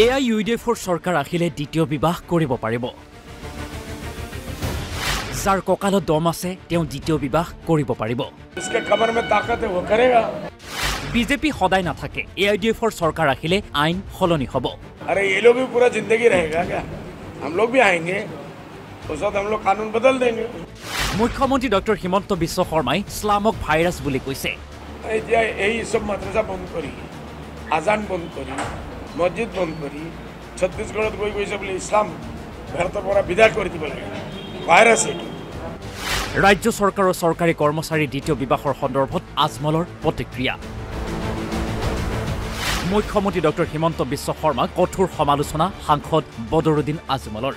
AI U D এফৰ চৰকাৰ আহিলে দ্বিতীয় বিবাহ কৰিব পাৰিব। যাৰ কঁকালত দম আছে তেওঁ দ্বিতীয় বিবাহ কৰিব পাৰিব। বিজেপি সদায় নাথাকে এ আই ডি এফৰ চৰকাৰ আহিলে আইন সলনি হ'ব। মুখ্যমন্ত্ৰী ডক্টৰ হিমন্ত বিশ্ব শৰ্মাই ইছলামক ভাইৰাছ বুলি কৈছে। এই মাদ্ৰাছা বন্ধ কৰি আজান বন্ধ কৰি মছজিদ বন্ধ কৰি ছত্তিশগড়ত গৈ গৈছে বুলি ইছলাম ভাৰতৰ পৰা বিদায় কৰি দিব লাগে। এইটো। ৰাজ্য চৰকাৰৰ চৰকাৰী কৰ্মচাৰীৰ দ্বিতীয় বিবাহৰ সন্দৰ্ভত আজমলৰ প্ৰতিক্ৰিয়া। মুখ্যমন্ত্ৰী ডক্টৰ হিমন্ত বিশ্ব শৰ্মাক কঠোৰ সমালোচনা সাংসদ বদৰুদ্দিন আজমলৰ।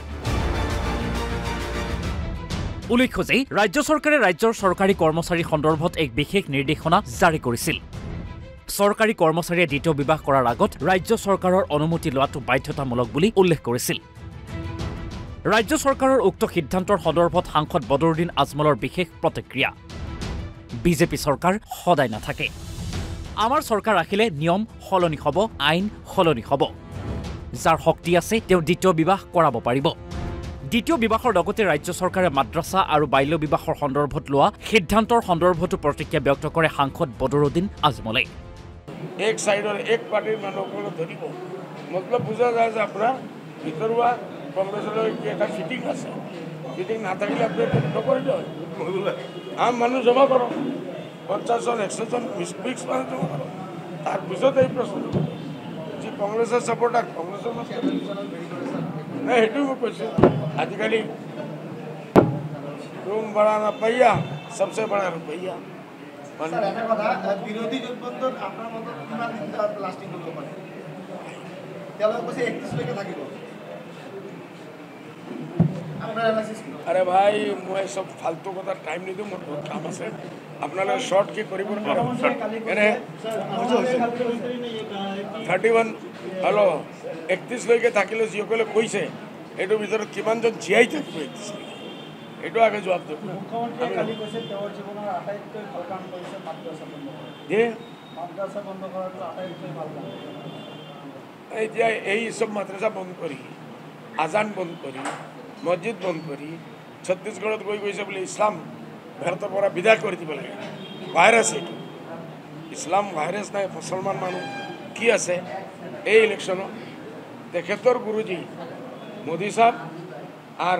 উল্লেখ্য যে ৰাজ্য চৰকাৰে ৰাজ্যৰ চৰকাৰী কৰ্মচাৰী সন্দৰ্ভত এক বিশেষ নিৰ্দেশনা জাৰি কৰিছিল। চৰকাৰী কৰ্মচাৰীয়ে দ্বিতীয় বিবাহ কৰাৰ আগত ৰাজ্য চৰকাৰৰ অনুমতি লোৱাটো বাধ্যতামূলক বুলি উল্লেখ কৰিছিল। ৰাজ্য চৰকাৰৰ উক্ত সিদ্ধান্তৰ সন্দৰ্ভত সাংসদ বদৰুদ্দিন আজমলৰ বিশেষ প্ৰতিক্ৰিয়া। বিজেপি চৰকাৰ সদায় নাথাকে। আমাৰ চৰকাৰ আহিলে নিয়ম সলনি হ'ব আইন সলনি হ'ব। যাৰ শক্তি আছে তেওঁ দ্বিতীয় বিবাহ কৰাব পাৰিব। দ্বিতীয় বিবাহৰ লগতে ৰাজ্য চৰকাৰে মাদ্ৰাছা আৰু বাল্য বিবাহৰ সন্দৰ্ভত লোৱা সিদ্ধান্তৰ সন্দৰ্ভতো প্ৰতিক্ৰিয়া ব্যক্ত কৰে সাংসদ বদৰুদ্দিন আজমলে। एक साइड और एक પાર્ટીના લોકોનો ધરીકો મતલબ પૂછા જાય છે આપણા વિતરવા કોંગ્રેસનો એકા ફિટિંગ હશે ફિટિંગ ના થકલે આપણે તો કરી દો આમ માનું જમા કરો પચાસ જણ એકસો જણ મિક્સ માં જમા કરો તાર પૂછો તો એ પ્રશ્ન જે કોંગ્રેસનો સપોર્ટ આ કોંગ્રેસનો ના એટલું હું કહું છું આજકાલ રૂમ ભરાના પૈયા સબસે બડા રૂપૈયા বিৰোধী জোটবন্ধন আপনাৰ মতো কিমান দিন লাস্টিং কৰিব পাৰে তেওঁলোকে কৈছে একত্ৰিছলৈকে থাকিব? আপোনাৰ এনালাইচিছ কি আৰে ভাই মই চব ফাল্টু কথা টাইম নিদিওঁ মোৰ বহুত কাম আছে। আপোনালোকে শ্বৰ্ট কি কৰিব এনে থাৰ্টি ওৱান হেল্ল' একত্ৰিছলৈকে থাকিলে যিসকলে কৈছে এইটোৰ ভিতৰত কিমানজন জীয়াই থাকিব একত্ৰিছলৈকে এইটো আগে জবাব দিয়ক মুখ্যমন্ত্ৰীয়ে কালি কৈছে তেওঁৰ জীৱনৰ আটাইতকৈ ভাল কাম কৰিছে মাদ্ৰাছা বন্ধ কৰা। যে? মাদ্ৰাছা বন্ধ কৰাটো আটাইতকৈ ভাল কাম। এতিয়া এই চব মাদ্ৰাছা বন্ধ কৰি আজান বন্ধ কৰি মছজিদ বন্ধ কৰি ছত্তিশগড়ত গৈ গৈছে বুলি ইছলাম ভাৰতৰ পৰা বিদায় কৰি দিব লাগে। ভাইৰাছ এইটো। ইছলাম ভাইৰাছ নাই মুছলমান মানুহ কি আছে? এই ইলেকশ্যনত তেখেতৰ গুৰুজী মোদী চাহ আৰ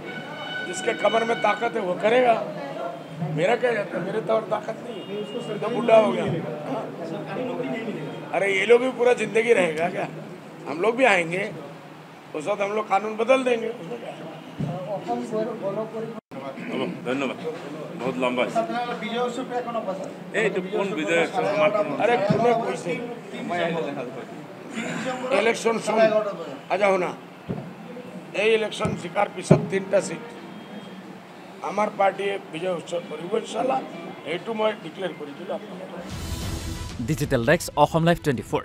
जिसके कमर में ताकत है वो करेगा मेरा क्या जाता है मेरे तो और ताकत नहीं है उसको मैं तो सरकारी बुढ़ा हो गया हाँ? सरकारी नौकरी नहीं मिलेगा अरे ये लोग भी पूरा जिंदगी रहेगा क्या हम लोग भी आएंगे उस वक्त हम लोग कानून बदल देंगे उसमें क्या है? হ'ব ধন্যবাদ বহুত লম্বা হৈছে আপোনালোকৰ বিজয় উৎসৱটো এখন হ'ব স্যার এইটো কোন বিজয় আমাৰ अरे कोने कैसे ইলেকশন শুন আচ্ছা শুনা এই ইলেকশন জিকাৰ পিছত তিনিটা চিট আমাৰ পাৰ্টীয়ে বিজয় উৎসৱ কৰিব ইনশাল্লাহ এইটো মই ডিক্লেয়াৰ কৰি দিলোঁ আপোনালোকক digital desk Assam live twenty four